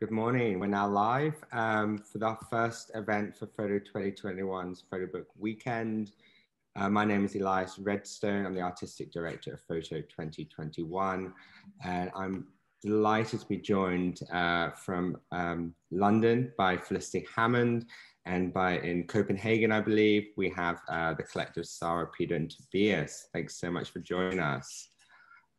Good morning. We're now live um, for our first event for Photo 2021's Photo Book Weekend. Uh, my name is Elias Redstone. I'm the Artistic Director of Photo 2021, and I'm delighted to be joined uh, from um, London by Felicity Hammond, and by in Copenhagen, I believe, we have uh, the collective Sara, Peter, and Tobias. Thanks so much for joining us.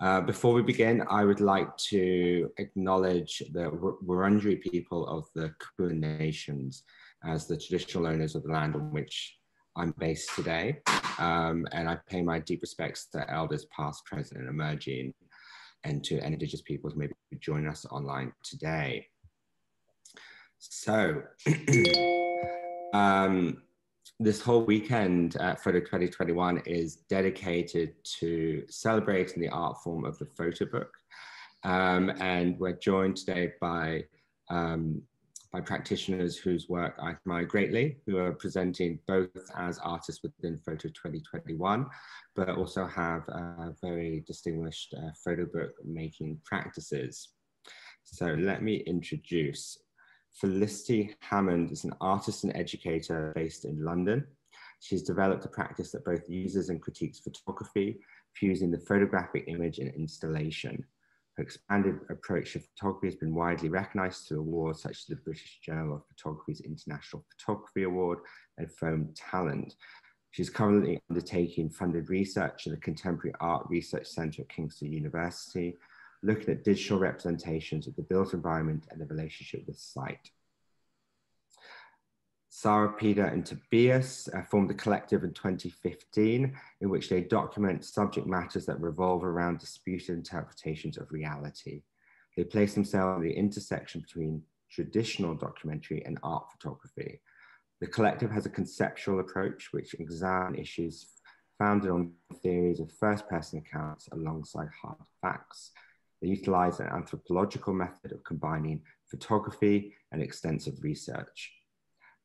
Uh, before we begin, I would like to acknowledge the Wurundjeri people of the Kulin Nations as the traditional owners of the land on which I'm based today. Um, and I pay my deep respects to elders past, present, and emerging, and to any Indigenous peoples maybe join us online today. So, um, this whole weekend at Photo 2021 is dedicated to celebrating the art form of the photo book. Um, and we're joined today by, um, by practitioners whose work I admire greatly, who are presenting both as artists within Photo 2021, but also have uh, very distinguished uh, photo book making practices. So let me introduce Felicity Hammond is an artist and educator based in London. She's developed a practice that both uses and critiques photography, fusing the photographic image and installation. Her expanded approach to photography has been widely recognized through awards such as the British Journal of Photography's International Photography Award and Foam Talent. She's currently undertaking funded research at the Contemporary Art Research Centre at Kingston University looking at digital representations of the built environment and the relationship with site. Sara, Peter, and Tobias uh, formed a collective in 2015 in which they document subject matters that revolve around disputed interpretations of reality. They place themselves at the intersection between traditional documentary and art photography. The collective has a conceptual approach which examines issues founded on theories of first person accounts alongside hard facts. They utilize an anthropological method of combining photography and extensive research.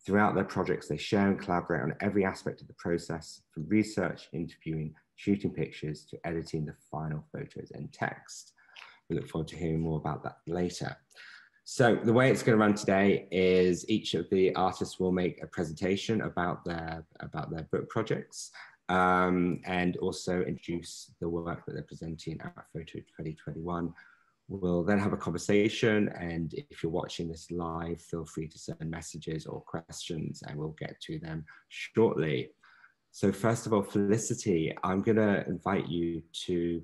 Throughout their projects, they share and collaborate on every aspect of the process, from research, interviewing, shooting pictures, to editing the final photos and text. We look forward to hearing more about that later. So the way it's going to run today is each of the artists will make a presentation about their about their book projects um, and also introduce the work that they're presenting at Photo 2021. We'll then have a conversation and if you're watching this live, feel free to send messages or questions and we'll get to them shortly. So first of all, Felicity, I'm gonna invite you to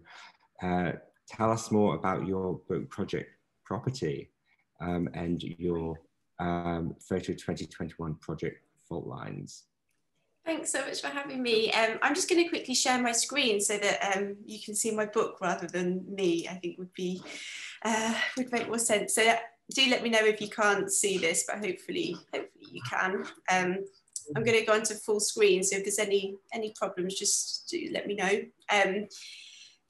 uh, tell us more about your book project property um, and your um, Photo 2021 project fault lines. Thanks so much for having me. Um, I'm just going to quickly share my screen so that um, you can see my book rather than me. I think would be uh, would make more sense. So do let me know if you can't see this, but hopefully hopefully you can. Um, I'm going to go into full screen, so if there's any any problems, just do let me know.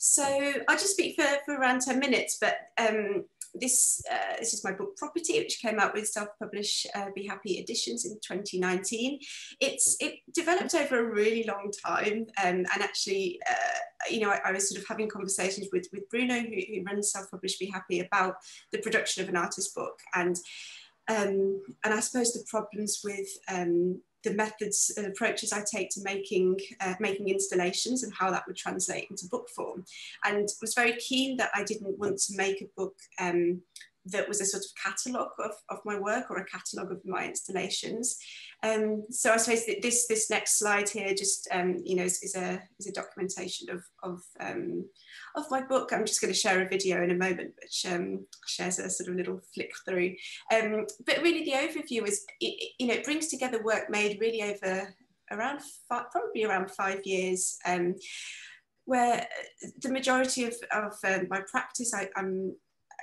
So I'll just speak for, for around 10 minutes, but um, this uh, this is my book Property, which came out with self-published uh, Be Happy editions in 2019. It's it developed over a really long time, um, and actually, uh, you know, I, I, was sort of having conversations with with Bruno, who, who runs self-published Be Happy, about the production of an artist book, and um, and I suppose the problems with um, the methods and approaches I take to making uh, making installations and how that would translate into book form. And was very keen that I didn't want to make a book um, that was a sort of catalogue of, of my work or a catalogue of my installations. Um, so I suppose that this this next slide here just um, you know is, is, a is a documentation of of um, of my book. I'm just going to share a video in a moment, which um, shares a sort of little flick through. Um, but really, the overview is it, you know it brings together work made really over around five, probably around five years. Um, where the majority of, of my practice I, I'm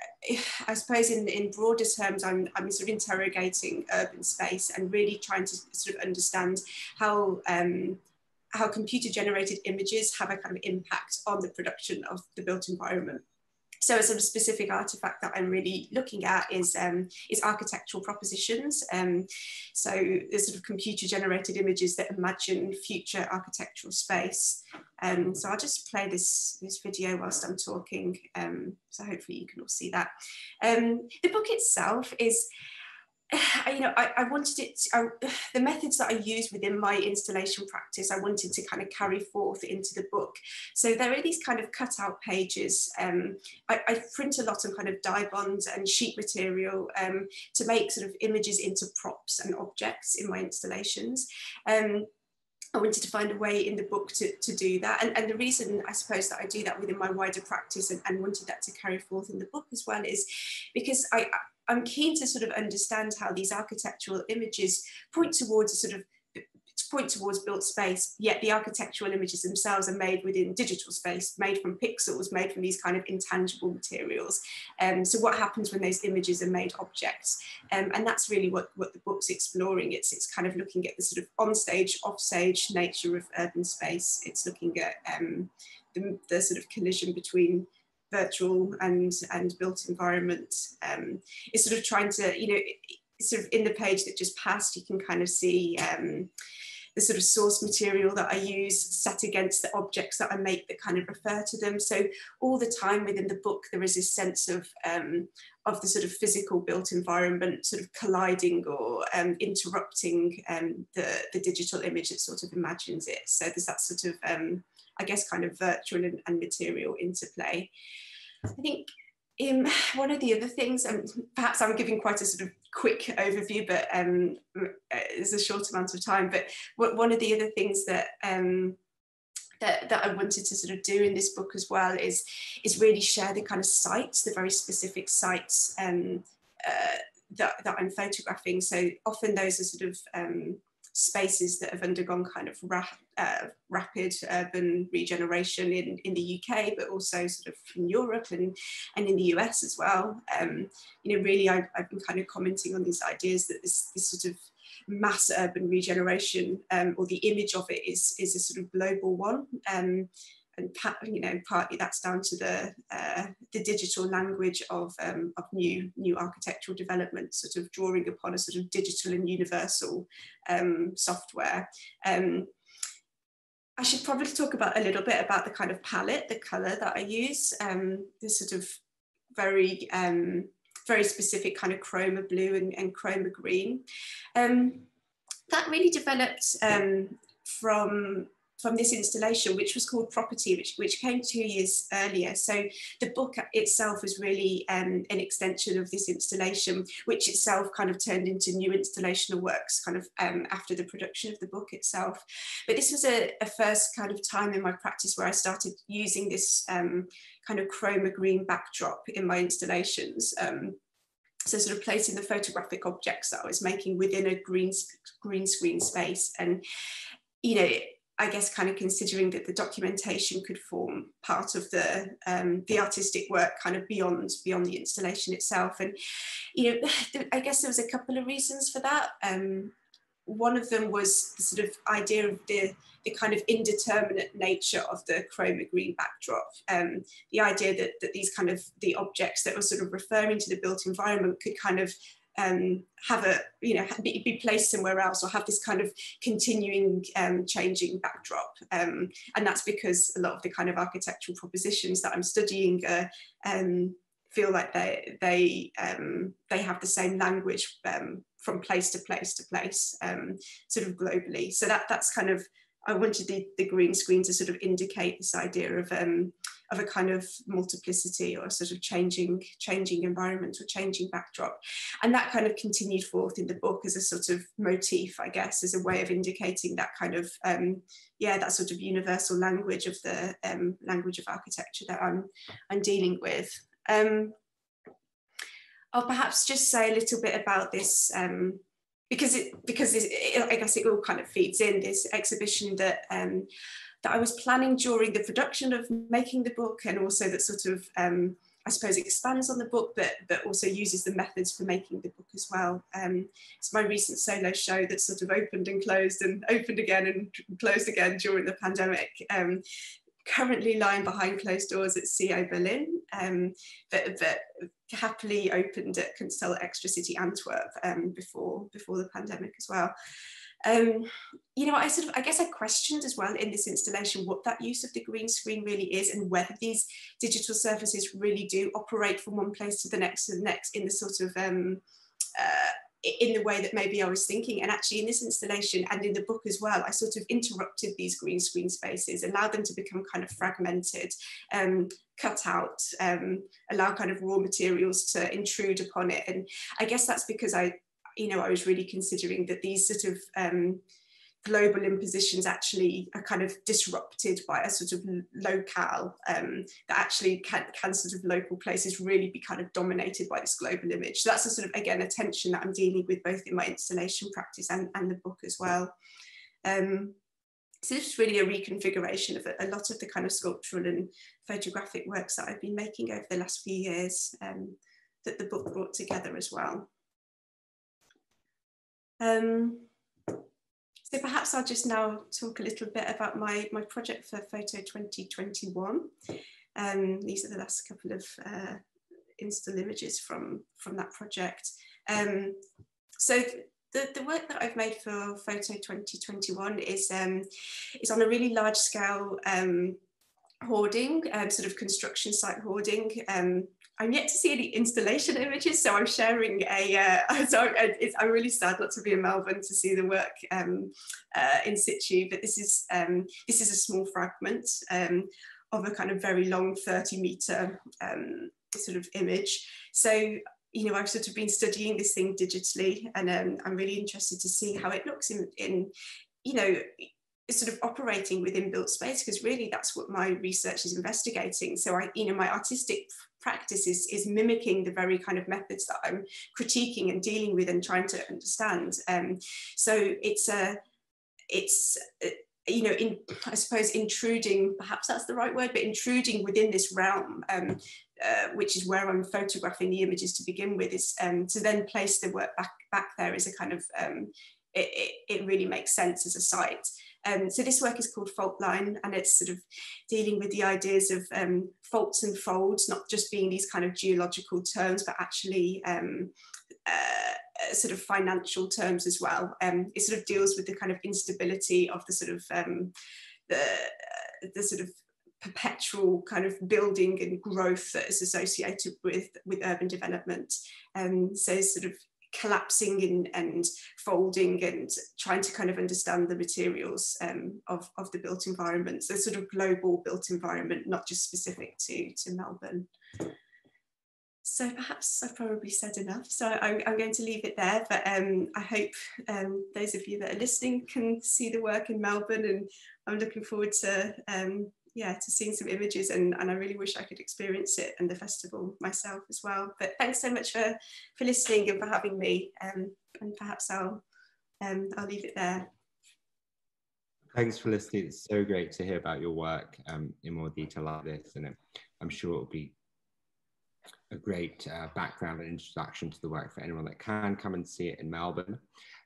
I suppose in, in broader terms, I'm, I'm sort of interrogating urban space and really trying to sort of understand how um, how computer generated images have a kind of impact on the production of the built environment. So a sort of specific artifact that I'm really looking at is, um, is architectural propositions. Um, so there's sort of computer generated images that imagine future architectural space. Um, so I'll just play this, this video whilst I'm talking. Um, so hopefully you can all see that. Um, the book itself is you know, I, I wanted it, to, I, the methods that I use within my installation practice, I wanted to kind of carry forth into the book. So there are these kind of cutout pages. Um, I, I, print a lot of kind of Dibond and sheet material um, to make sort of images into props and objects in my installations. Um, I wanted to find a way in the book to, to do that. And, and the reason I suppose that I do that within my wider practice and, and wanted that to carry forth in the book as well is because I, I'm keen to sort of understand how these architectural images point towards a sort of point towards built space, yet the architectural images themselves are made within digital space, made from pixels, made from these kind of intangible materials. Um, so what happens when those images are made objects? Um, and that's really what, what the book's exploring. It's, it's kind of looking at the sort of on-stage, off-stage nature of urban space. It's looking at um, the, the sort of collision between virtual and and built environment um, sort of trying to you know sort of in the page that just passed you can kind of see um, the sort of source material that I use set against the objects that I make that kind of refer to them. So all the time within the book, there is this sense of, um, of the sort of physical built environment sort of colliding or um, interrupting um, the, the digital image that sort of imagines it. So there's that sort of um, I guess, kind of virtual and, and material interplay. I think um, one of the other things, and um, perhaps I'm giving quite a sort of quick overview, but um, it's a short amount of time. But one of the other things that um, that, that I wanted to sort of do in this book as well is is really share the kind of sites, the very specific sites um, uh, that that I'm photographing. So often those are sort of um, spaces that have undergone kind of uh, rapid urban regeneration in, in the UK, but also sort of in Europe and, and in the US as well. Um, you know, really, I've, I've, been kind of commenting on these ideas that this, this sort of mass urban regeneration um, or the image of it is, is a sort of global one. Um, and you know partly that's down to the uh, the digital language of um, of new new architectural development, sort of drawing upon a sort of digital and universal um, software. Um, I should probably talk about a little bit about the kind of palette, the colour that I use. Um, this sort of very um, very specific kind of chroma blue and, and chroma green. Um, that really developed from from this installation, which was called Property, which, which came two years earlier. So the book itself was really um, an extension of this installation, which itself kind of turned into new installational works kind of um, after the production of the book itself. But this was a, a, first kind of time in my practice where I started using this um, kind of chroma green backdrop in my installations. Um, so sort of placing the photographic objects that I was making within a green green screen space and you know I guess kind of considering that the documentation could form part of the um, the artistic work kind of beyond beyond the installation itself and you know I guess there was a couple of reasons for that um, one of them was the sort of idea of the, the kind of indeterminate nature of the chroma green backdrop. Um, the idea that, that these kind of the objects that were sort of referring to the built environment could kind of um, have a you know be, be, placed somewhere else or have this kind of continuing um, changing backdrop. Um, and that's because a lot of the kind of architectural propositions that I'm studying uh, feel like they they um, they have the same language um, from place to place to place sort of globally. So that that's kind of I wanted the, the green screen to sort of indicate this idea of um, of a kind of multiplicity or sort of changing changing environment or changing backdrop, and that kind of continued forth in the book as a sort of motif, I guess, as a way of indicating that kind of um, yeah that sort of universal language of the um, language of architecture that I'm I'm dealing with. Um, I'll perhaps just say a little bit about this um, because it because it, I guess it all kind of feeds in this exhibition that um, that I was planning during the production of making the book, and also that sort of um, I suppose expands on the book, but but also uses the methods for making the book as well. Um, it's my recent solo show that sort of opened and closed and opened again and closed again during the pandemic. Um, currently lying behind closed doors at CO Berlin. um, but, but happily opened at Kunsthal Extra City Antwerp um, before, before the pandemic as well. Um, you know, I sort of, I guess I questioned as well in this installation what that use of the green screen really is and whether these digital surfaces really do operate from one place to the next to the next in the sort of um, uh, in the way that maybe I was thinking. And actually in this installation and in the book as well, I sort of interrupted these green screen spaces, allowed them to become kind of fragmented, um, cut out, um, allow kind of raw materials to intrude upon it. And I guess that's because I, you know, I was really considering that these sort of um, global impositions actually are kind of disrupted by a sort of locale um, that actually can, can sort of local places really be kind of dominated by this global image. So that's a sort of, again, a tension that I'm dealing with both in my installation practice and, and the book as well. Um, so this is really a reconfiguration of a, a, lot of the kind of sculptural and photographic works that I've been making over the last few years um, that the book brought together as well. Um, so perhaps I'll just now talk a little bit about my, my project for Photo 2021. Um, these are the last couple of uh, install images from, from that project. Um, so the, the work that I've made for Photo 2021 is, um, is on a really large scale um, hoarding, um, sort of construction site hoarding. I'm yet to see any installation images, so I'm sharing a. Uh, so I'm really sad not to be in Melbourne to see the work um, uh, in situ, but this is um, this is a small fragment um, of a kind of very long 30 meter um, sort of image. So you know, I've sort of been studying this thing digitally, and um, I'm really interested to see how it looks in, in you know, sort of operating within built space because really that's what my research is investigating so i you know my artistic practice is, is mimicking the very kind of methods that i'm critiquing and dealing with and trying to understand um, so it's a it's uh, you know in i suppose intruding perhaps that's the right word but intruding within this realm um, uh, which is where I'm photographing the images to begin with, is um, to then place the work back back there is a kind of um, it, it, it, really makes sense as a site. Um, so this work is called Fault Line and it's sort of dealing with the ideas of um, faults and folds, not just being these kind of geological terms, but actually um, uh, sort of financial terms as well. Um, it sort of deals with the kind of instability of the sort of um, the, uh, the sort of perpetual kind of building and growth that is associated with, with urban development. Um, so sort of collapsing and, and folding and trying to kind of understand the materials um, of, of the built environment. So sort of global built environment, not just specific to, to Melbourne. So perhaps I've probably said enough. So I'm, I'm going to leave it there, but um, I hope um, those of you that are listening can see the work in Melbourne and I'm looking forward to um, yeah, to seeing some images and, and I really wish I could experience it and the festival myself as well. But thanks so much for, for listening and for having me. Um, and perhaps I'll, um, I'll leave it there. Thanks for listening. It's so great to hear about your work um, in more detail like this. And I'm sure it'll be a great uh, background and introduction to the work for anyone that can come and see it in Melbourne.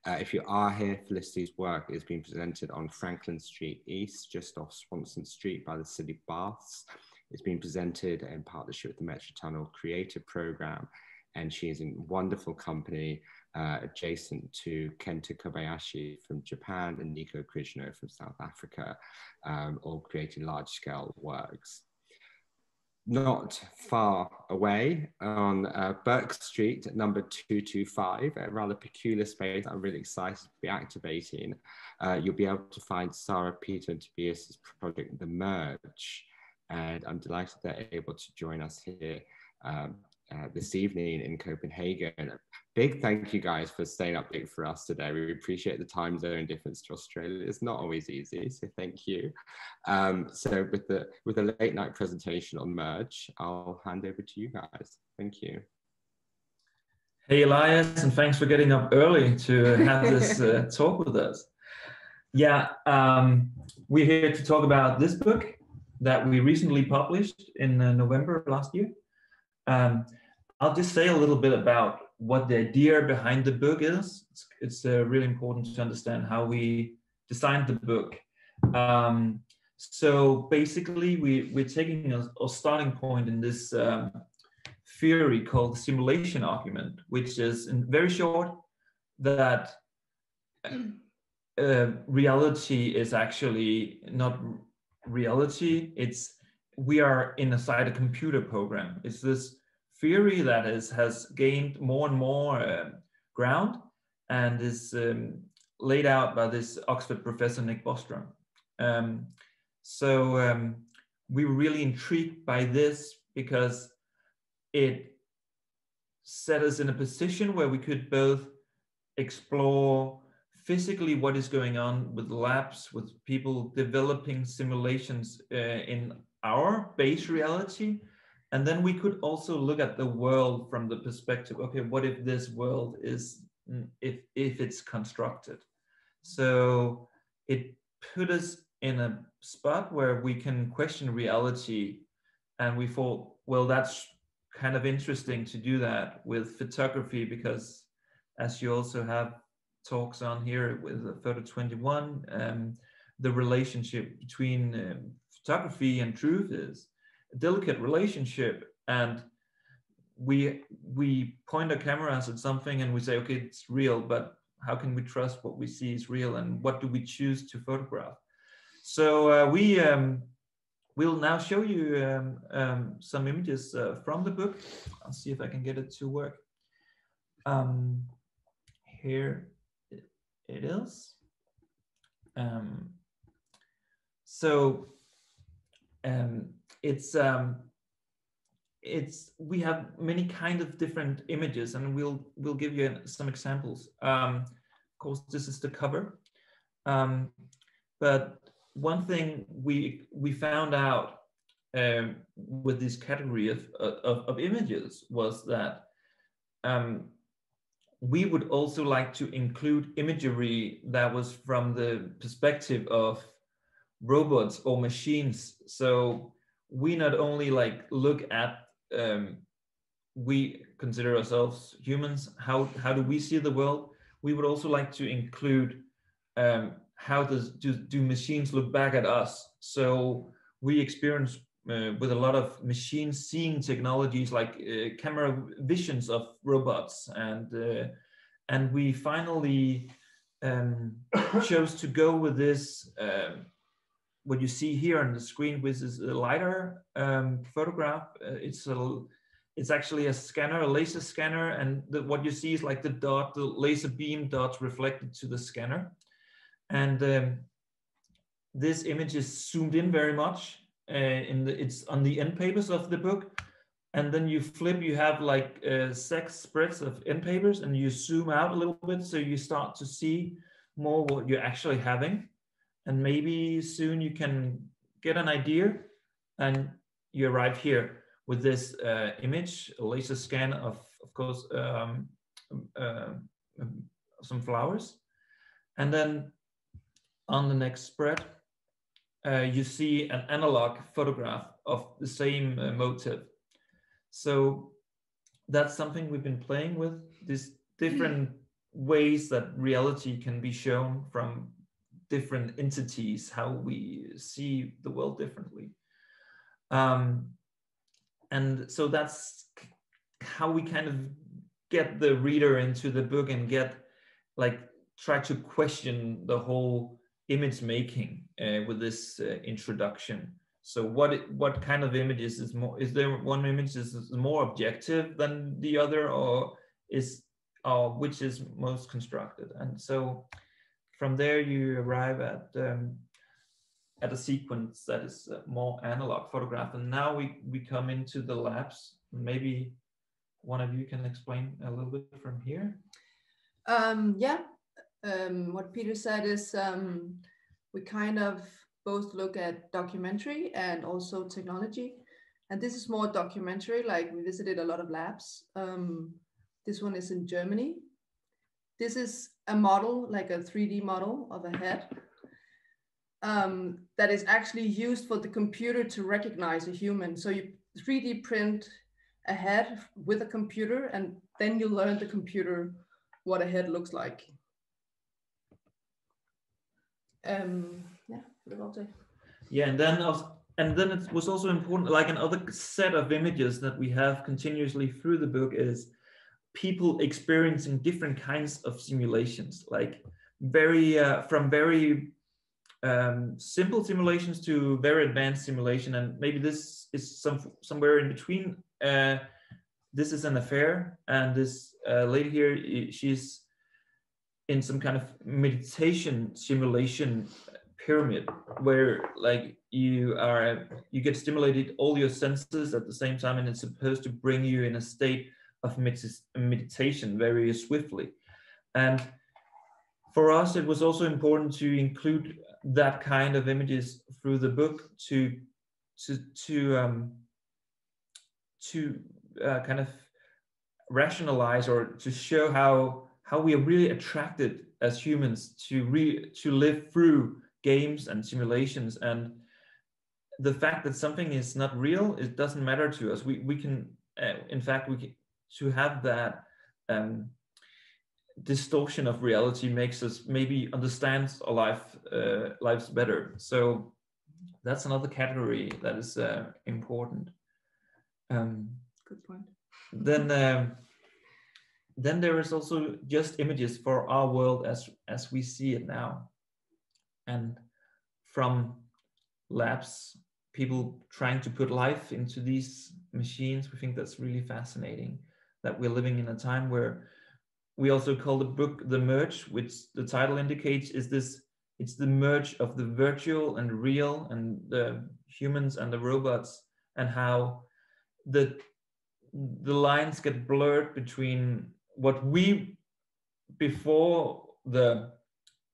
Uh, if you are here, Felicity's work is being presented on Franklin Street East, just off Swanston Street by the City Baths. It's being presented in partnership with the Metro Tunnel Creative Program, and she is in wonderful company uh, adjacent to Kenta Kobayashi from Japan and Nico Krijno from South Africa, um, all creating large scale works not far away on uh, Bourke Street, number 225, a rather peculiar space I'm really excited to be activating. Uh, you'll be able to find Sara, Peter, and Tobias's project, The Merge. And I'm delighted they're able to join us here um, uh, this evening in Copenhagen. A big thank you guys for staying up late for us today. We appreciate the time zone difference to Australia. It's not always easy, so thank you. Um, so with the with a late night presentation on Merge, I'll hand over to you guys. Thank you. Hey Elias, and thanks for getting up early to have this uh, talk with us. Yeah, um, we're here to talk about this book that we recently published in uh, November last year. Um, I'll just say a little bit about what the idea behind the book is. It's, it's uh, really important to understand how we designed the book. Um, So basically, we, we're taking a, a starting point in this um, theory called the simulation argument, which is in very short that uh, reality is actually not reality. It's we are inside a computer program. It's this theory that is has gained more and more uh, ground and is um, laid out by this Oxford professor Nick Bostrom. Um, so um, we were really intrigued by this because it set us in a position where we could both explore physically what is going on with labs, with people developing simulations uh, in our base reality. And then we could also look at the world from the perspective, okay, what if this world is, mm, if, if it's constructed? So it put us in a spot where we can question reality. And we thought, well, that's kind of interesting to do that with photography because as you also have talks on here with photo 21 um, the relationship between um, photography and truth is a delicate relationship and we we point our cameras at something and we say okay it's real but how can we trust what we see is real and what do we choose to photograph so uh, we um, will now show you um, um, some images uh, from the book. I'll see if I can get it to work. Um, here it, is. Um, so um, it's um, it's we have many kind of different images, and we'll we'll give you some examples. of course, this is the cover, but one thing we we found out um, with this category of, of, of images was that um, we would also like to include imagery that was from the perspective of robots or machines. So we not only like look at um, we consider ourselves humans. How how do we see the world? We would also like to include um, how does do, do machines look back at us? So we experience uh, with a lot of machine seeing technologies like uh, camera visions of robots and uh, and we finally um, chose to go with this um, what you see here on the screen which is a lidar um, photograph uh, it's a it's actually a scanner a laser scanner and the, what you see is like the dot the laser beam dots reflected to the scanner and um, this image is zoomed in very much. Uh, in the, it's on the end papers of the book. And then you flip, you have like uh, six spreads of end papers and you zoom out a little bit. So you start to see more what you're actually having. And maybe soon you can get an idea and you arrive here with this uh, image, a laser scan of, of course, um, uh, some flowers. And then on the next spread, uh, you see an analog photograph of the same uh, motive. So that's something we've been playing with, these different ways that reality can be shown from different entities, how we see the world differently. Um, and so that's how we kind of get the reader into the book and get like try to question the whole image making uh, with this uh, introduction. So what what kind of images is more? Is there one image is more objective than the other, or is uh, which is most constructed? And so from there you arrive at um, at a sequence that is uh, more analog photograph. And now we we come into the labs. Maybe one of you can explain a little bit from here. Um, yeah, um, what Peter said is um, we kind of both look at documentary and also technology. And this is more documentary, like we visited a lot of labs. Um, this one is in Germany. This is a model, like a 3D model of a head um, that is actually used for the computer to recognize a human. So you 3D print a head with a computer and then you learn the computer what a head looks like. Um, yeah, Yeah, and then and then it was also important, like another set of images that we have continuously through the book is people experiencing different kinds of simulations, like very uh, from very um, simple simulations to very advanced simulation, and maybe this is some somewhere in between. Uh, this is an affair, and this uh, lady here, she's in some kind of meditation simulation pyramid where like you are you get stimulated all your senses at the same time and it's supposed to bring you in a state of meditation very swiftly. And for us it was also important to include that kind of images through the book to to to um to uh, kind of rationalize or to show how how we are really attracted as humans to re to live through games and simulations. And the fact that something is not real it doesn't matter to us. We we can uh, in fact we can, to have that um, distortion of reality makes us maybe understand our life uh, lives better. So that's another category that is uh, important. Um, good point. then um, then there is also just images for our world as as we see it now. And from labs people trying to put life into these machines we think that's really fascinating that we're living in a time where we also call the book the merge which the title indicates is this it's the merge of the virtual and real and the humans and the robots and how the the lines get blurred between what we before the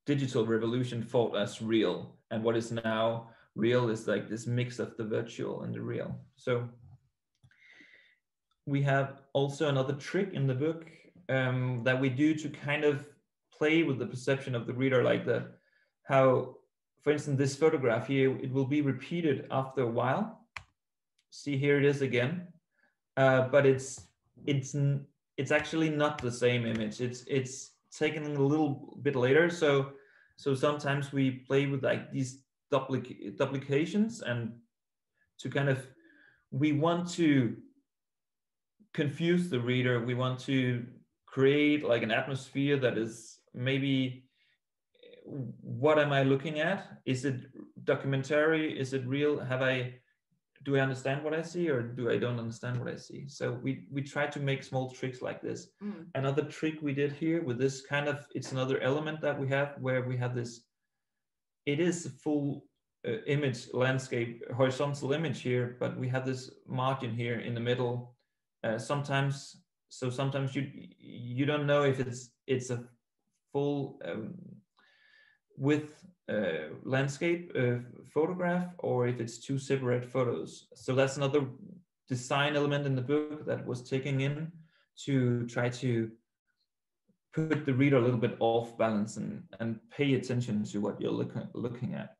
digital revolution thought as real and what is now real is like this mix of the virtual and the real. So we have also another trick in the book um, that we do to kind of play with the perception of the reader like the how for instance this photograph here it will be repeated after a while. See here it is again. Uh, but it's it's it's actually not the same image. It's it's taken a little bit later. So so sometimes we play with like these duplic duplications and to kind of we want to confuse the reader. We want to create like an atmosphere that is maybe what am i looking at? Is it documentary? Is it real? Have i do i understand what i see or do i don't understand what i see? So we we try to make small tricks like this. Mm. another trick we did here with this kind of it's another element that we have where we have this it is a full uh, image landscape horizontal image here but we have this margin here in the middle uh, sometimes so sometimes you you don't know if it's it's a full um, with uh, landscape uh, photograph or if it's two separate photos. So that's another design element in the book that was taken in to try to put the reader a little bit off balance and and pay attention to what you're looking looking at.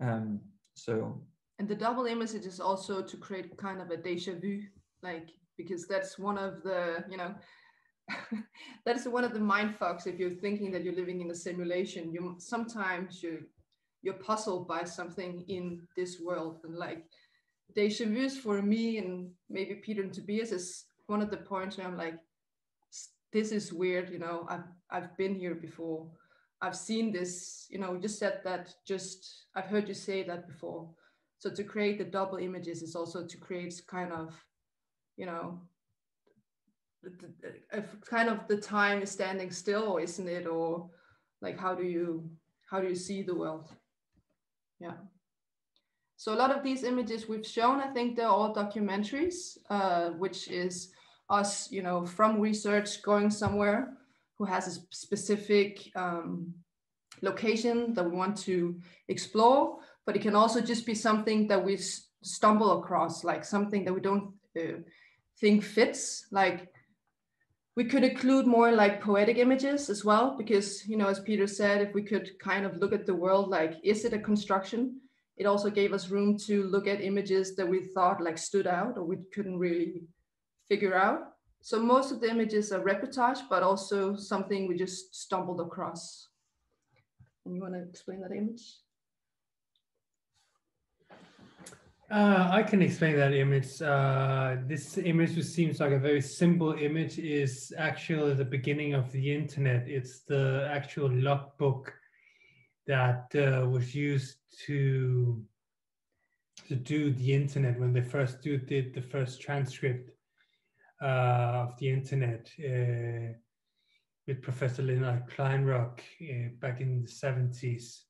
Um, so and the double image is also to create kind of a deja vu like because that's one of the you know that's one of the mind fucks if you're thinking that you're living in a simulation. You sometimes you you're puzzled by something in this world. And like deja vu for me and maybe peter and tobias is one of the points where i'm like this is weird you know i've i've been here before. I've seen this you know just said that just i've heard you say that before. So to create the double images is also to create kind of you know if kind of the time is standing still isn't it? Or like how do you how do you see the world? Yeah. So a lot of these images we've shown i think they're all documentaries uh, which is us you know from research going somewhere who has a specific um, location that we want to explore but it can also just be something that we stumble across like something that we don't uh, think fits like we could include more like poetic images as well because you know as peter said if we could kind of look at the world like is it a construction? It also gave us room to look at images that we thought like stood out or we couldn't really figure out. So most of the images are reportage but also something we just stumbled across. And you want to explain that image Uh, I can explain that image. Uh, this image, which seems like a very simple image, is actually the beginning of the internet. It's the actual logbook that uh, was used to to do the internet when they first do, did the first transcript uh, of the internet uh, with Professor Leonard Kleinrock uh, back in the 70s.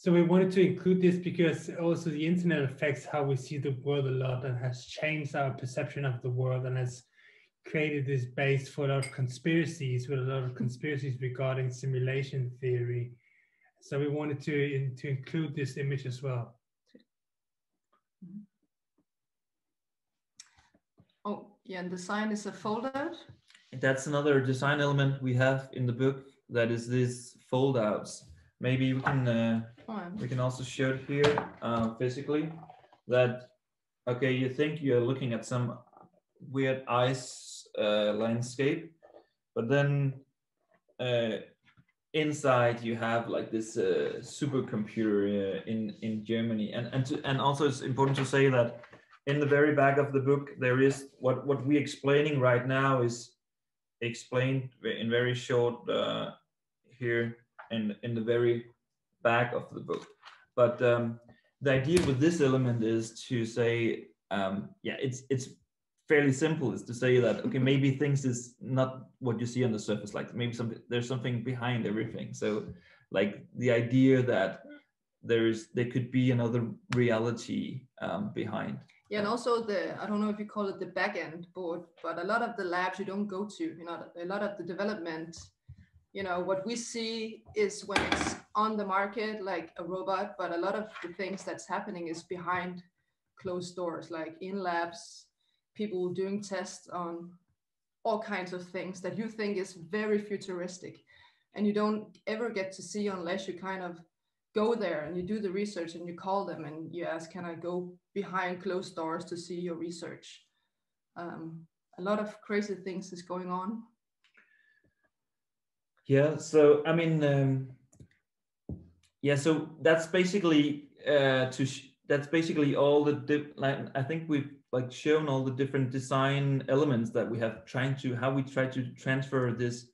So we wanted to include this because also the internet affects how we see the world a lot and has changed our perception of the world and has created this base for a lot of conspiracies with a lot of conspiracies regarding simulation theory. So we wanted to, in, to include this image as well. Oh, yeah, and the sign is a folder. That's another design element we have in the book. That is this fold outs. Maybe we can uh, we can also show it here uh, physically. That okay, you think you're looking at some weird ice uh, landscape, but then uh, inside you have like this uh, supercomputer uh, in in Germany, and and to, and also it's important to say that in the very back of the book there is what what we're explaining right now is explained in very short uh, here in in the very back of the book. But um, the idea with this element is to say, um, yeah, it's it's fairly simple. Is to say that okay, maybe things is not what you see on the surface. Like maybe something there's something behind everything. So like the idea that there's there could be another reality um, behind. Yeah, and also the I don't know if you call it the back end board, but a lot of the labs you don't go to. You know, a lot of the development. You know, what we see is when it's on the market like a robot, but a lot of the things that's happening is behind closed doors, like in labs, people doing tests on all kinds of things that you think is very futuristic, and you don't ever get to see unless you kind of go there and you do the research and you call them and you ask, can I go behind closed doors to see your research? Um, a lot of crazy things is going on. Yeah, so I mean, um, yeah, so that's basically uh, to that's basically all the like I think we've like shown all the different design elements that we have trying to how we try to transfer this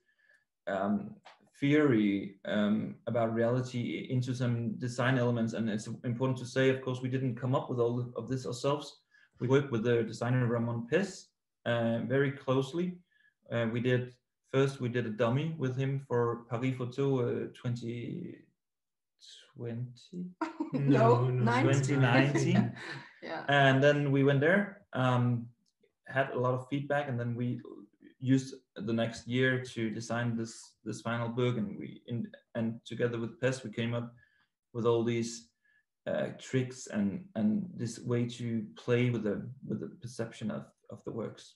um, theory um, about reality into some design elements. And it's important to say, of course, we didn't come up with all of this ourselves. We worked with the designer Ramon Pez uh, very closely. Uh, we did first we did a dummy with him for Paris Photo uh, 2020. no, no 2019. yeah. And then we went there, um, had a lot of feedback, and then we used the next year to design this this final book, and we in, and together with Pez we came up with all these uh, tricks and and this way to play with the with the perception of of the works.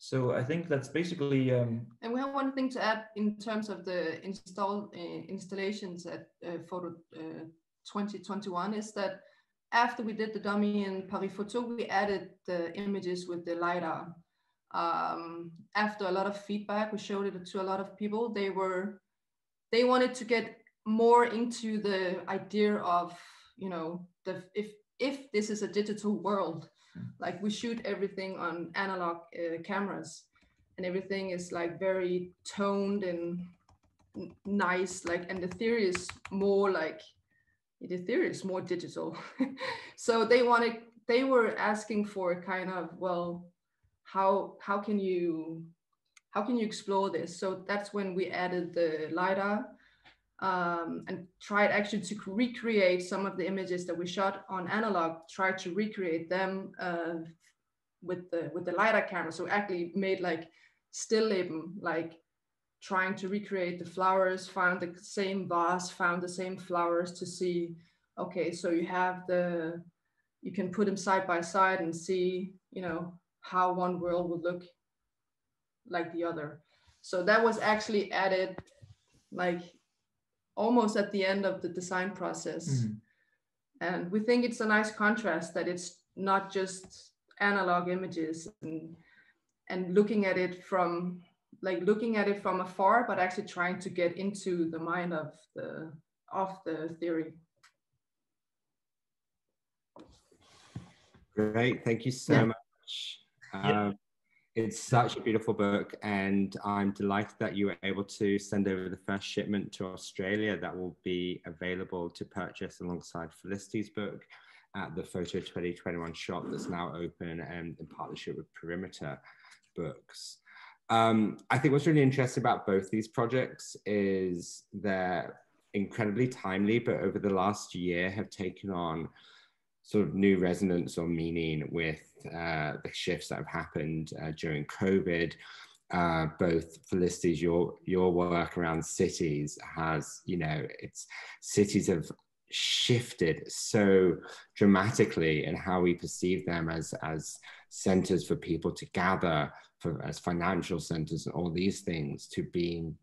So I think that's basically. Um, and we have one thing to add in terms of the install uh, installations at uh, Photo uh, 2021 is that after we did the dummy in Paris Photo, we added the images with the lidar um, after a lot of feedback, we showed it to a lot of people. They were, they wanted to get more into the idea of, you know, the if if this is a digital world. Like we shoot everything on analog uh, cameras, and everything is like very toned and nice. Like, and the theory is more like the theory is more digital. so they wanted, they were asking for kind of well how how can you how can you explore this? So that's when we added the lidar um, and tried actually to recreate some of the images that we shot on analog. Tried to recreate them uh, with the with the lidar camera. So actually made like still Stillleben, like trying to recreate the flowers. Found the same vase, found the same flowers to see. Okay, so you have the you can put them side by side and see you know how one world would look like the other. So that was actually added like almost at the end of the design process. Mm-hmm. And we think it's a nice contrast that it's not just analog images and, and looking at it from like looking at it from afar, but actually trying to get into the mind of the of the theory. Great, thank you so Yeah. much. Yeah. It's such a beautiful book, and I'm delighted that you were able to send over the first shipment to Australia that will be available to purchase alongside Felicity's book at the Photo 2021 shop that's now open and in partnership with Perimeter Books. Um, I think what's really interesting about both these projects is they're incredibly timely, but over the last year have taken on sort of new resonance or meaning with uh, the shifts that have happened uh, during COVID. Uh, both Felicity's your your work around cities has you know it's cities have shifted so dramatically in how we perceive them as as centers for people to gather for as financial centers and all these things to being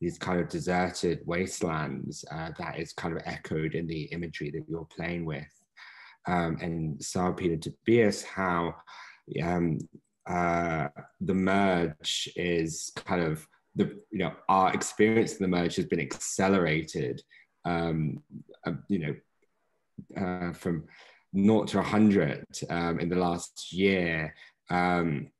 these kind of deserted wastelands uh, that is kind of echoed in the imagery that you're playing with um, and Sara Peter Tobias, how um, uh, the merge is kind of the you know our experience of the merge has been accelerated, um, uh, you know, uh, from naught to 100 um, in the last year. Um,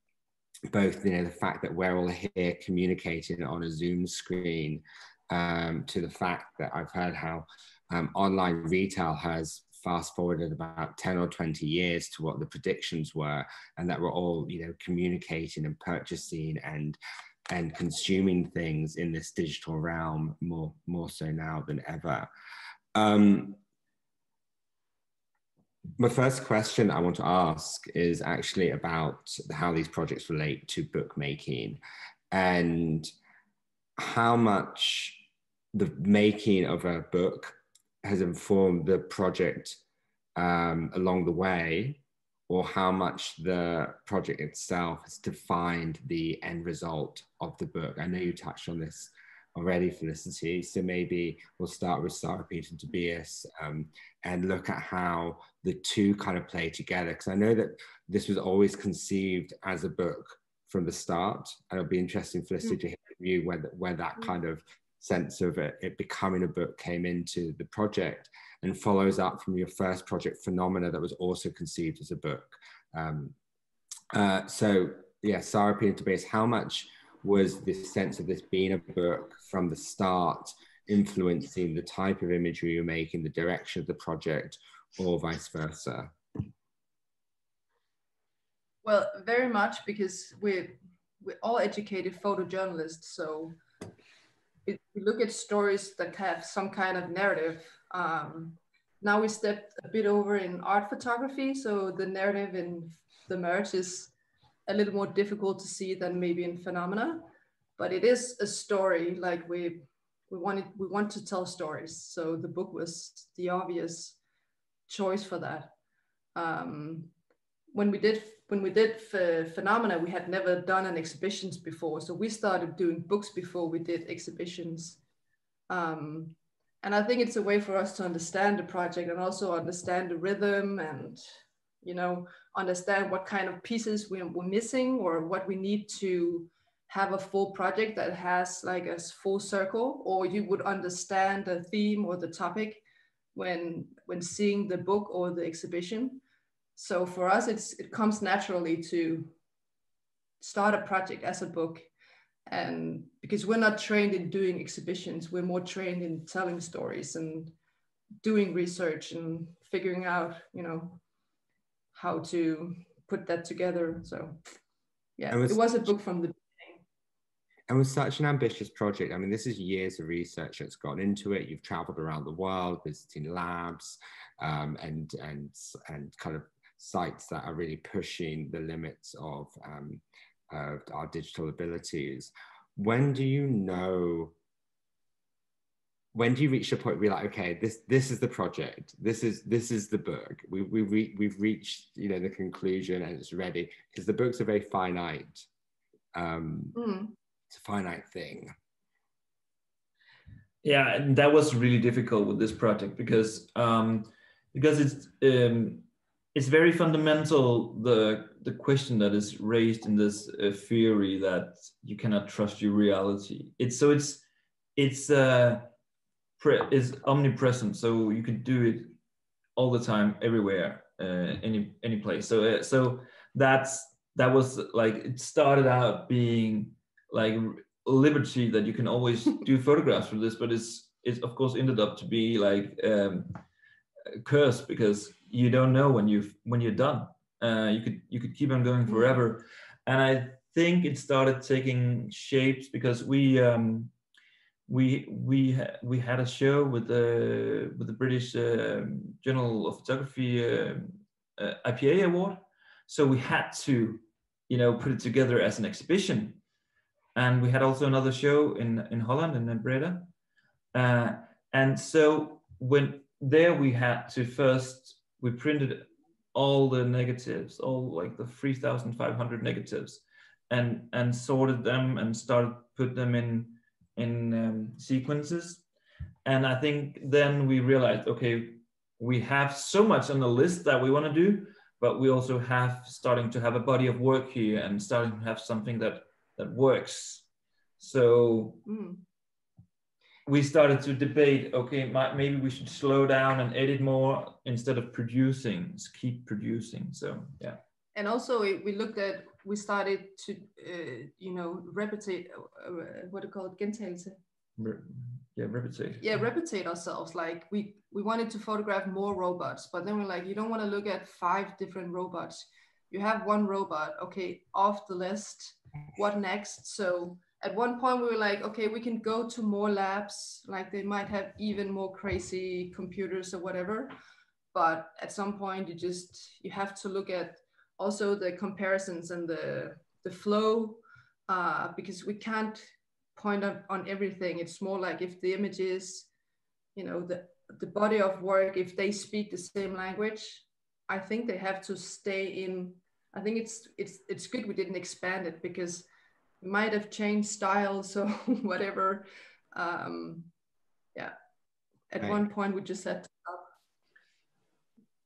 both you know the fact that we're all here communicating on a Zoom screen, um, to the fact that I've heard how um, online retail has fast forwarded about 10 or 20 years to what the predictions were and that we're all you know communicating and purchasing and and consuming things in this digital realm more more so now than ever. Um, my first question I want to ask is actually about how these projects relate to bookmaking and how much the making of a book has informed the project um, along the way or how much the project itself has defined the end result of the book. I know you touched on this already, Felicity. So maybe we'll start with Sara Peter and Tobias um, and look at how the two kind of play together. Because I know that this was always conceived as a book from the start. And it'll be interesting, Felicity, to hear from you where, where that kind of sense of it, it becoming a book came into the project and follows up from your first project phenomena that was also conceived as a book. Um, uh, so yeah sara peter tobias how much was this sense of this being a book from the start influencing the type of imagery you're making, the direction of the project or vice versa? Well, very much because we're we're all educated photojournalists, so we look at stories that have some kind of narrative. Um, now we stepped a bit over in art photography, so the narrative in the merge is a little more difficult to see than maybe in phenomena, but it is a story. Like we we wanted we want to tell stories, so the book was the obvious choice for that. Um, when we did when we did ph- phenomena we had never done an exhibitions before. So we started doing books before we did exhibitions. Um, and i think it's a way for us to understand the project and also understand the rhythm and you know understand what kind of pieces we, we're missing or what we need to have a full project that has like a full circle or you would understand the theme or the topic when when seeing the book or the exhibition so for us it's it comes naturally to start a project as a book and because we're not trained in doing exhibitions we're more trained in telling stories and doing research and figuring out you know how to put that together so yeah was- it was a book from the beginning. and was such an ambitious project, I mean, this is years of research that's gone into it. You've traveled around the world, visiting labs, um, and and and kind of sites that are really pushing the limits of um, of our digital abilities. When do you know? When do you reach the point where you're like, okay, this this is the project. This is this is the book. We we we we've reached you know the conclusion and it's ready because the books are very finite. Um, Mm, it's a finite thing. yeah and that was really difficult with this project because um because it's um it's very fundamental the the question that is raised in this uh, theory that you cannot trust your reality it's so it's it's uh pre- is omnipresent so you could do it all the time everywhere uh, any any place. So uh, so that's that was like it started out being like liberty that you can always do photographs for this, but it's it's of course ended up to be like um, a curse because you don't know when you've when you're done. Uh, you could you could keep on going Mm-hmm. forever, and I think it started taking shapes because we um, we we ha- we had a show with the with the British um Journal of Photography um uh, IPA award, so we had to you know put it together as an exhibition, and we had also another show in in Holland in Breda, uh, and so when there we had to first we printed all the negatives, all like the 3,500 negatives, and and sorted them and started put them in in um, sequences. And I think then we realized, okay, we have so much on the list that we want to do, but we also have starting to have a body of work here and starting to have something that that works. So Mm. We started to debate okay maybe we should slow down and edit more instead of producing just keep producing so yeah. And also we looked at, we started to, uh, you know, replicate, uh, uh, what do you call it, gentagelse? Re- yeah replicate yeah replicate ourselves like we we wanted to photograph more robots but then we're like you don't want to look at five different robots. You have one robot okay off the list what next? So at one point we were like okay we can go to more labs like they might have even more crazy computers or whatever but at some point you just you have to look at also the comparisons and the the flow uh, because we can't point on, on everything. It's more like if the images, you know, the the body of work, if they speak the same language, I think they have to stay in. I think it's it's it's good we didn't expand it because might have changed styles or whatever. Um, yeah, at Right. one point we just said,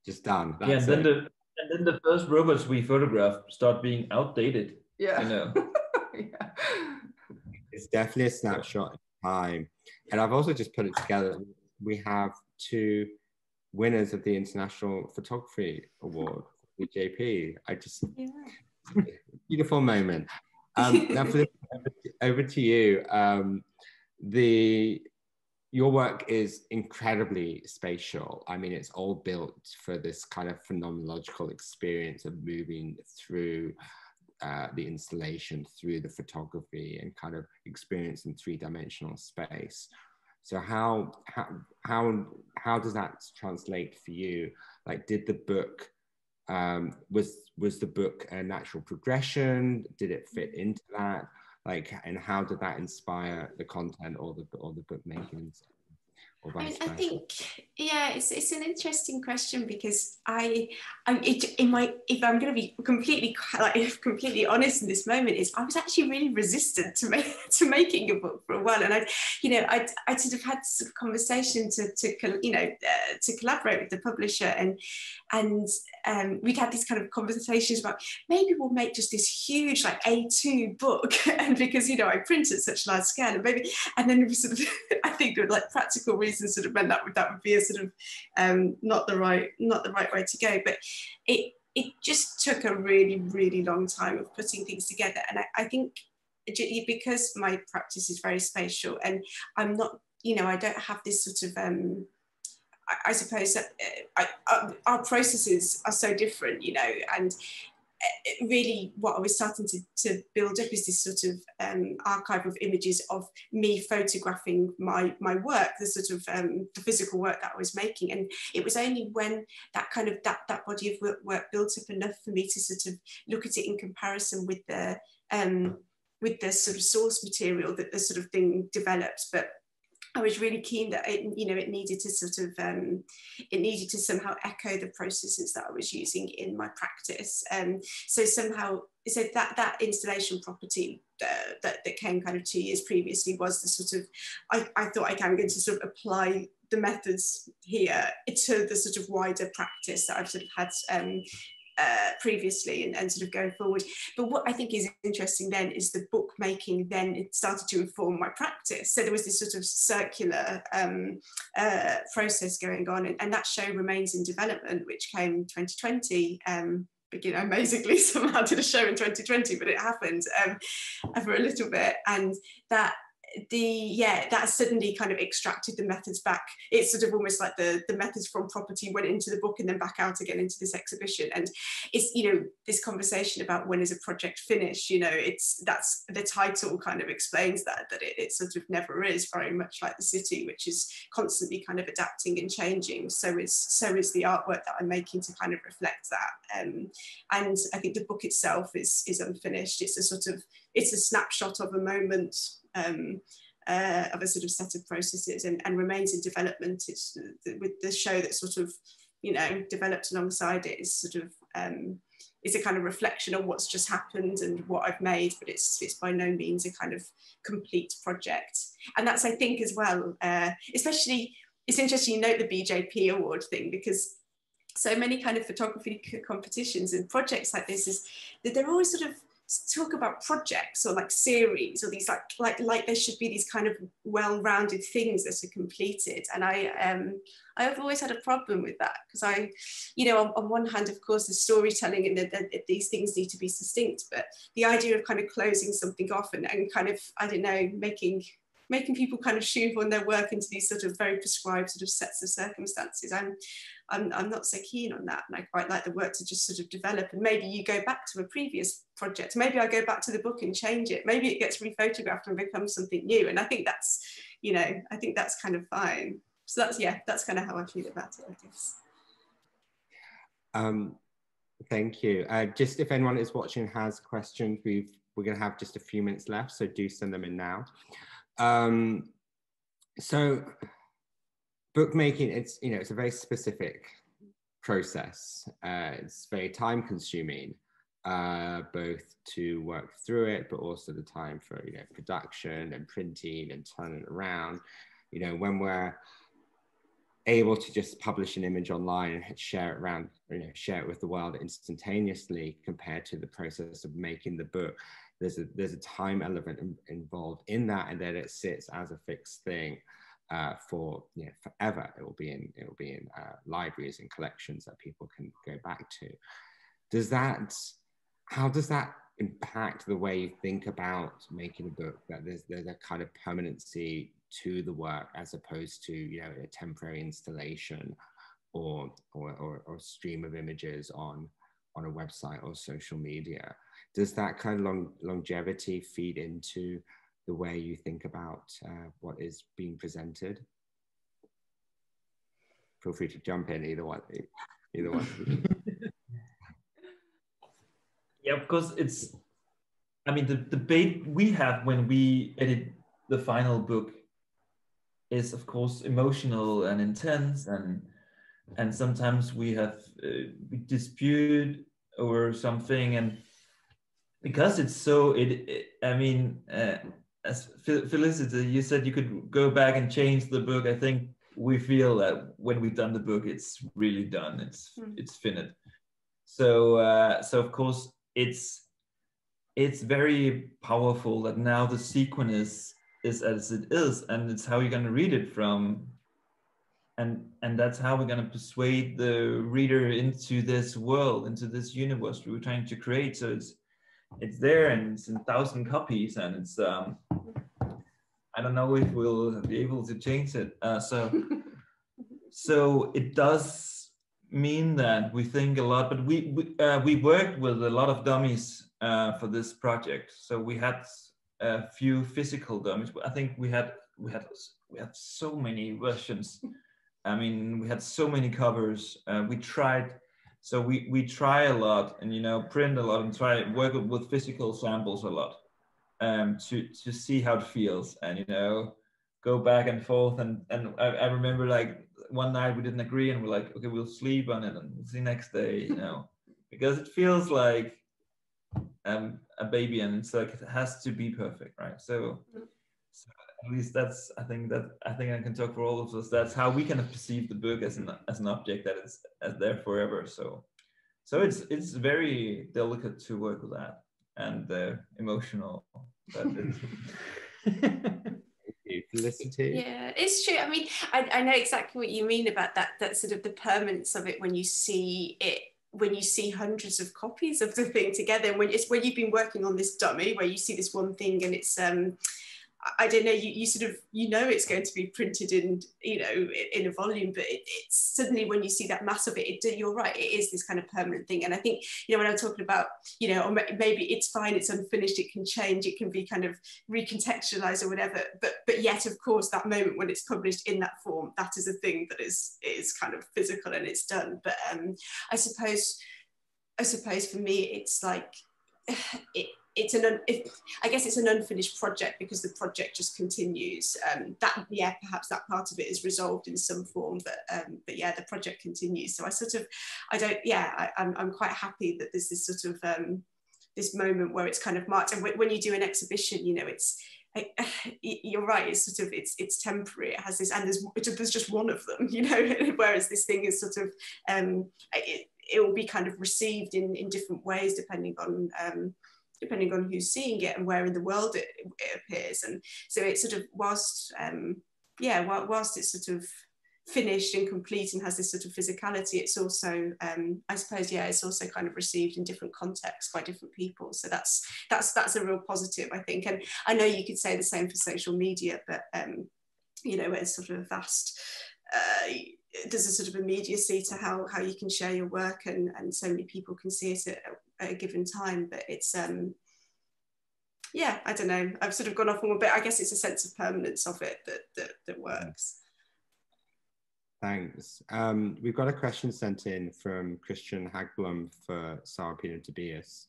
Just done. yeah and then the and then the first robots we photographed start being outdated yeah, you know yeah, It's definitely a snapshot in time. And I've also just put it together. We have two winners of the International Photography Award, the JP. I just Yeah. beautiful moment. Um, now, over to- you. Um, the your work is incredibly spatial. I mean, it's all built for this kind of phenomenological experience of moving through uh, the installation, through the photography, and kind of experiencing three-dimensional space. So, how how how how does that translate for you? Like, did the book um, was was the book a natural progression? Did it fit into that? Like, and how did that inspire the content or the or the book making? Or I, mean, I think, yeah, it's, it's an interesting question because I, I it, in my, if I'm going to be completely like completely honest in this moment, is I was actually really resistant to make, to making a book for a while, and I, you know, I I sort of had sort of conversation to to you know uh, to collaborate with the publisher, and and um, we'd had these kind of conversations about maybe we'll make just this huge like A2 book, and because you know I print at such a large scale, and maybe and then we sort of I think there were like practical reasons sort of meant that would that would be a sort of um, not the right not the right way to go. But it it just took a really really long time of putting things together, and I, I think because my practice is very spatial, and I'm not you know I don't have this sort of um, I, suppose that uh, I, I, our processes are so different, you know, and uh, really what I was starting to, to build up is this sort of um, archive of images of me photographing my my work, the sort of um, the physical work that I was making, and it was only when that kind of that that body of work, work built up enough for me to sort of look at it in comparison with the um, with the sort of source material that the sort of thing develops, but I was really keen that it, you know, it needed to sort of, um, it needed to somehow echo the processes that I was using in my practice. Um, so somehow, so that that installation property uh, that that came kind of two years previously was the sort of, I, I thought okay, I'm going to sort of apply the methods here to the sort of wider practice that I've sort of had um, uh, previously and, and, sort of going forward. But what I think is interesting then is the bookmaking then it started to inform my practice. So there was this sort of circular um, uh, process going on, and, and, that show remains in development, which came 2020. Um, begin amazingly somehow did a show in 2020 but it happened um, for a little bit and that the yeah that suddenly kind of extracted the methods back. It's sort of almost like the the methods from property went into the book and then back out again into this exhibition. And it's you know this conversation about when is a project finished you know it's that's the title kind of explains that that it, it sort of never is very much like the city which is constantly kind of adapting and changing. So is so is the artwork that i'm making to kind of reflect that. Um, and i think the book itself is is unfinished. It's a sort of it's a snapshot of a moment um, uh, of a sort of set of processes and, and remains in development. It's with the show that sort of, you know, developed alongside it is sort of um, is a kind of reflection on what's just happened and what I've made, but it's it's by no means a kind of complete project. And that's I think as well, uh, especially it's interesting you note the BJP award thing because so many kind of photography competitions and projects like this is that they're always sort of talk about projects or like series or these like like like there should be these kind of well-rounded things that are completed. And i um i've always had a problem with that because i you know on, on, one hand of course the storytelling and the, these things need to be succinct but the idea of kind of closing something off and, and kind of i don't know making making people kind of shoehorn their work into these sort of very prescribed sort of sets of circumstances. I'm, I'm, I'm not so keen on that. And I quite like the work to just sort of develop. And maybe you go back to a previous project. Maybe I go back to the book and change it. Maybe it gets rephotographed and becomes something new. And I think that's, you know, I think that's kind of fine. So that's, yeah, that's kind of how I feel about it, I guess. Um, thank you. Uh, just if anyone is watching has questions, we've, we're going to have just a few minutes left, so do send them in now. Um, so bookmaking, it's, you know, it's a very specific process. Uh, it's very time consuming, uh, both to work through it, but also the time for, you know, production and printing and turning it around. You know, when we're able to just publish an image online and share it around, you know, share it with the world instantaneously compared to the process of making the book, there's a there's a time element in, involved in that, and then it sits as a fixed thing uh, for you know forever. It will be in it will be in uh, libraries and collections that people can go back to. Does that how does that impact the way you think about making a book? That there's there's a kind of permanency to the work as opposed to you know a temporary installation or or, or, or stream of images on on a website or social media does that kind of long, longevity feed into the way you think about uh, what is being presented? Feel free to jump in either one. Either one. yeah, because it's. I mean, the debate we have when we edit the final book is, of course, emotional and intense, and and sometimes we have uh, we dispute over something, and because it's so it, it i mean uh, as felicity you said you could go back and change the book. I think we feel that when we've done the book it's really done. It's mm. it's finished. So uh, so of course it's it's very powerful that now the sequence is, is as it is and it's how you're going to read it from. And and that's how we're going to persuade the reader into this world into this universe we were trying to create. So it's it's there and it's in thousand copies and it's um, I don't know if we'll be able to change it. Uh, so so it does mean that we think a lot, but we we, uh, we worked with a lot of dummies uh, for this project. So we had a few physical dummies. But I think we had we had we had so many versions. I mean, we had so many covers. Uh, we tried so we we try a lot and you know print a lot and try work with physical samples a lot um, to to see how it feels and you know go back and forth. And and I, I remember like one night we didn't agree and we're like okay we'll sleep on it and we'll see next day you know because it feels like um, a baby and it's like it has to be perfect right? So, so at least that's I think that I think I can talk for all of us. That's how we kind of perceive the book as an as an object that is as there forever. So so it's it's very delicate to work with that and uh, emotional. But it's, Felicity. Yeah, it's true. I mean, I, I know exactly what you mean about that. That sort of the permanence of it when you see it when you see hundreds of copies of the thing together when it's when you've been working on this dummy where you see this one thing and it's um I don't know, you, you sort of, you know, it's going to be printed in, you know, in a volume, but it, it's suddenly when you see that mass of it, it, you're right, it is this kind of permanent thing. And I think, you know, when I'm talking about, you know, or maybe it's fine, it's unfinished, it can change, it can be kind of recontextualized or whatever. But, but yet, of course, that moment when it's published in that form, that is a thing that is, is kind of physical and it's done. But um, I suppose, I suppose for me, it's like, it, it's an if, I guess it's an unfinished project because the project just continues. Um, that yeah, perhaps that part of it is resolved in some form, but um, but yeah, the project continues. So I sort of I don't yeah I, am I'm, I'm quite happy that there's this sort of um, this moment where it's kind of marked. And when you do an exhibition, you know, it's you're right it's sort of it's it's temporary it has this and there's there's just one of them you know whereas this thing is sort of um it, it will be kind of received in in different ways depending on um depending on who's seeing it and where in the world it, it appears. And so it's sort of whilst, um, yeah, whilst it's sort of finished and complete and has this sort of physicality, it's also, um, I suppose, yeah, it's also kind of received in different contexts by different people. So that's that's that's a real positive, I think. And I know you could say the same for social media, but um, you know, it's sort of vast. Uh, there's a sort of immediacy to how how you can share your work and and so many people can see it at, at a given time but it's um yeah i don't know i've sort of gone off on a bit i guess it's a sense of permanence of it that that, that works Thanks. Um, we've got a question sent in from Christian Hagblom for Sara Pina Tobias.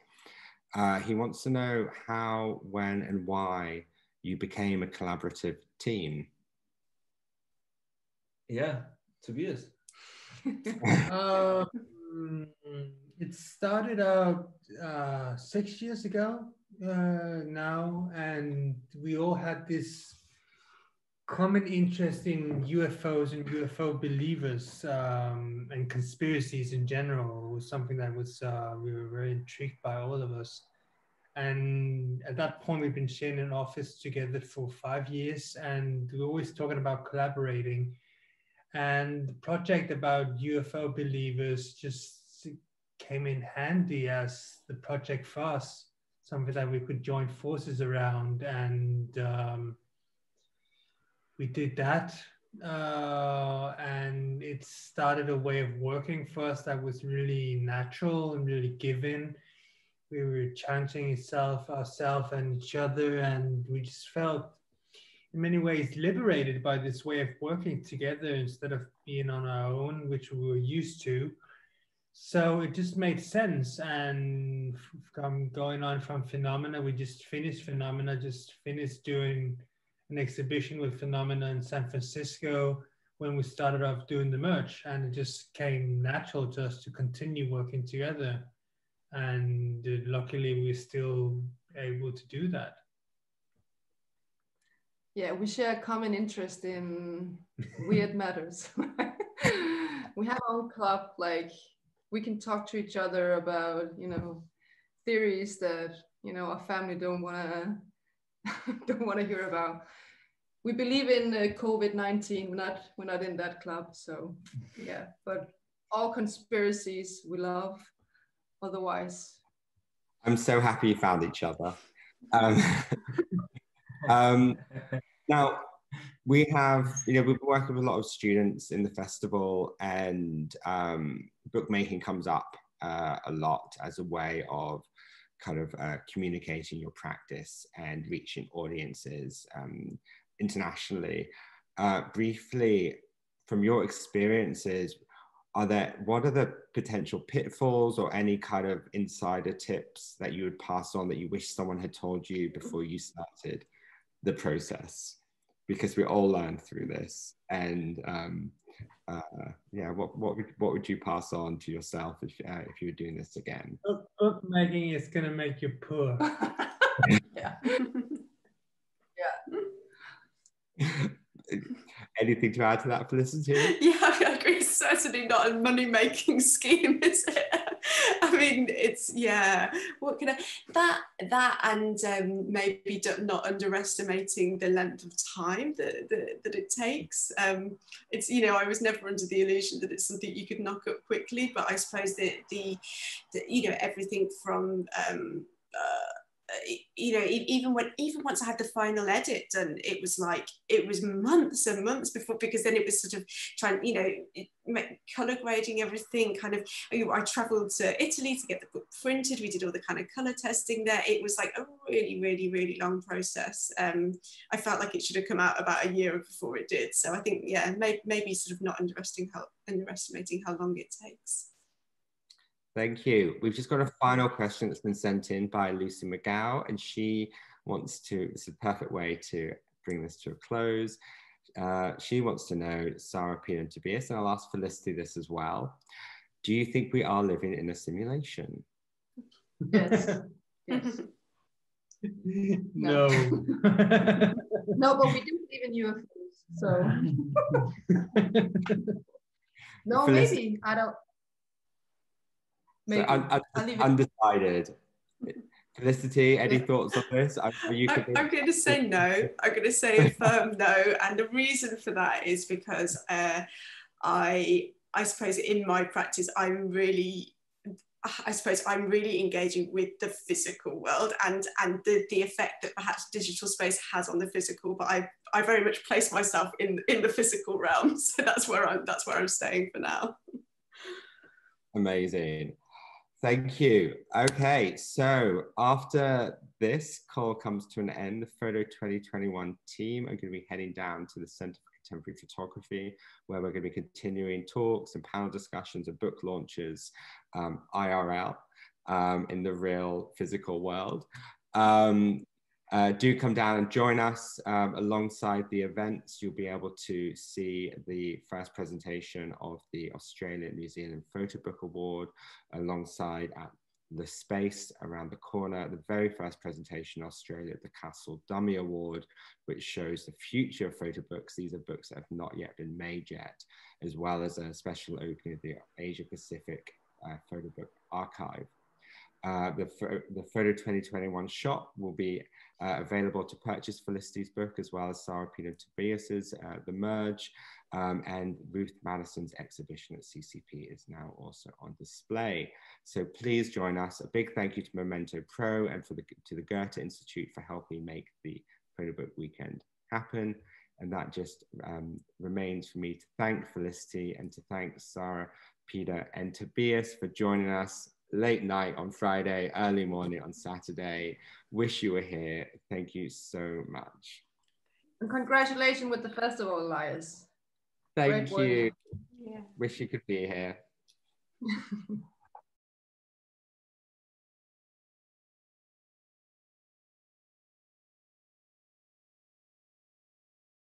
Uh, he wants to know how, when, and why you became a collaborative team. Yeah, Tobias. um, it started out uh, six years ago uh, now, and we all had this common interest in UFOs and UFO believers um, and conspiracies in general. Was something that was uh, we were very intrigued by all of us. And at that point, we've been sharing an office together for five years, and we're always talking about collaborating. And the project about UFO believers just came in handy as the project for us, something that we could join forces around. And um, we did that. Uh, and it started a way of working for us that was really natural and really given. We were chanting itself, ourselves and each other, and we just felt in many ways liberated by this way of working together instead of being on our own, which we were used to. So it just made sense. And from going on from Phenomena, we just finished Phenomena, just finished doing an exhibition with Phenomena in San Francisco when we started off doing the merge. And it just came natural to us to continue working together. And luckily, we're still able to do that. Yeah, we share a common interest in weird matters. we have our own club, like we can talk to each other about you know theories that you know our family don't want to don't want to hear about. We believe in uh, covid-19 we're not we're not in that club so yeah. But all conspiracies we love. Otherwise i'm so happy you found each other. Um, um, now we have, you know, we've been working with a lot of students in the festival, and um, bookmaking comes up uh, a lot as a way of kind of uh, communicating your practice and reaching audiences um, internationally. Uh, briefly, from your experiences, are there what are the potential pitfalls or any kind of insider tips that you would pass on that you wish someone had told you before you started the process? Because we all learn through this. And um, uh, yeah, what what would, what would you pass on to yourself if uh, if you were doing this again? Book, bookmaking is gonna make you poor. yeah. yeah. Anything to add to that, Felicity? Yeah, I agree. It's certainly not a money making scheme, is it? I mean, it's yeah. What can I that that and um, maybe not underestimating the length of time that that, that it takes. Um, it's you know I was never under the illusion that it's something you could knock up quickly, but I suppose that the, the you know everything from um, uh, you know even when even once i had the final edit done it was like it was months and months before because then it was sort of trying you know color grading everything kind of i traveled to italy to get the book printed. We did all the kind of color testing there. It was like a really really really long process. Um i felt like it should have come out about a year before it did. So i think yeah maybe, maybe sort of not underestimating how underestimating how long it takes Thank you. We've just got a final question that's been sent in by Lucy McGow, and she wants to, this is a perfect way to bring this to a close. Uh, she wants to know, Sara, Peter, and Tobias, and I'll ask Felicity this as well. Do you think we are living in a simulation? Yes. yes. No. no, but we do believe in UFOs, so. no, maybe. I don't. Maybe. So un- undecided. Felicity, any thoughts on this? I'm, I'm going to say no. I'm going to say a firm no, and the reason for that is because uh, I, I suppose in my practice, I'm really I suppose I'm really engaging with the physical world and and the, the effect that perhaps digital space has on the physical. But I I very much place myself in in the physical realm, so that's where I'm that's where I'm staying for now. Amazing. Thank you. Okay, so after this call comes to an end, the Photo 2021 team are going to be heading down to the Center for Contemporary Photography, where we're going to be continuing talks and panel discussions and book launches um, IRL um, in the real physical world. Um, uh, do come down and join us um, alongside the events. You'll be able to see the first presentation of the Australian New Zealand Photo Book Award alongside at the space around the corner, the very first presentation in Australia, the Kassel Dummy Award, which shows the future of photo books. These are books that have not yet been made yet, as well as a special opening of the Asia Pacific uh, Photo Book Archive. Uh, the, the Photo 2021 shop will be uh, available to purchase Felicity's book, as well as Sara Pino Tobias's uh, The Merge, um, and Ruth Maddison's exhibition at CCP is now also on display. So please join us. A big thank you to Momento Pro and for the, to the Goethe Institute for helping make the Photo Book Weekend happen. And that just um, remains for me to thank Felicity and to thank Sara, Peter, and Tobias for joining us late night on Friday, early morning on Saturday. Wish you were here. Thank you so much. And congratulations with the festival, Elias. Thank Great you. Yeah. Wish you could be here.